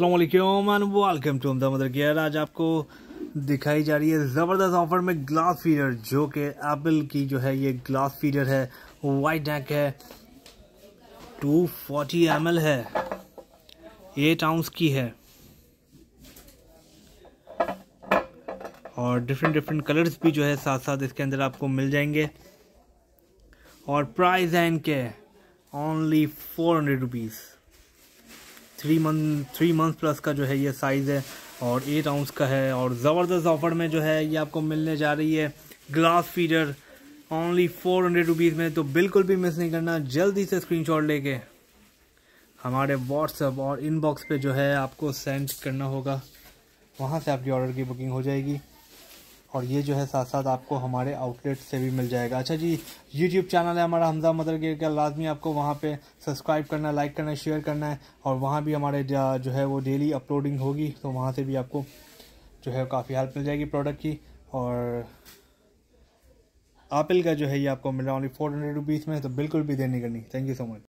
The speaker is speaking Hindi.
Aslam and welcome to the mother care आज आपको दिखाई जा रही है ज़बरदस्त ऑफ़र में ग्लास फीडर जो कि एप्पल की जो है ये ग्लास फीडर है वाइट नेक है 240 फोर्टी है एट आउंस की है। और डिफरेंट डिफरेंट कलर्स भी जो है साथ साथ इसके अंदर आपको मिल जाएँगे। और प्राइस है इनके only four hundred rupees three month three month plus का जो है ये साइज़ है और एट आउंस का है और ज़बरदस्त ऑफ़र में जो है ये आपको मिलने जा रही है glass feeder only four hundred rupees में तो बिल्कुल भी मिस नहीं करना, जल्दी से स्क्रीनशॉट लेके हमारे व्हाट्सअप और इनबॉक्स पे जो है आपको सेंड करना होगा। वहाँ से आपकी ऑर्डर की बुकिंग हो जाएगी। और ये जो है साथ साथ आपको हमारे आउटलेट से भी मिल जाएगा। अच्छा जी यूट्यूब चैनल है हमारा हमजा मदर के का। लाजमी आपको वहाँ पे सब्सक्राइब करना लाइक करना शेयर करना है और वहाँ भी हमारे जो है वो डेली अपलोडिंग होगी तो वहाँ से भी आपको जो है काफ़ी हेल्प मिल जाएगी प्रोडक्ट की। और एप्पल का जो है ये आपको मिल रहा है ओनली फोर हंड्रेड रुपीज़ में तो बिल्कुल भी देर नहीं करनी। Thank you so much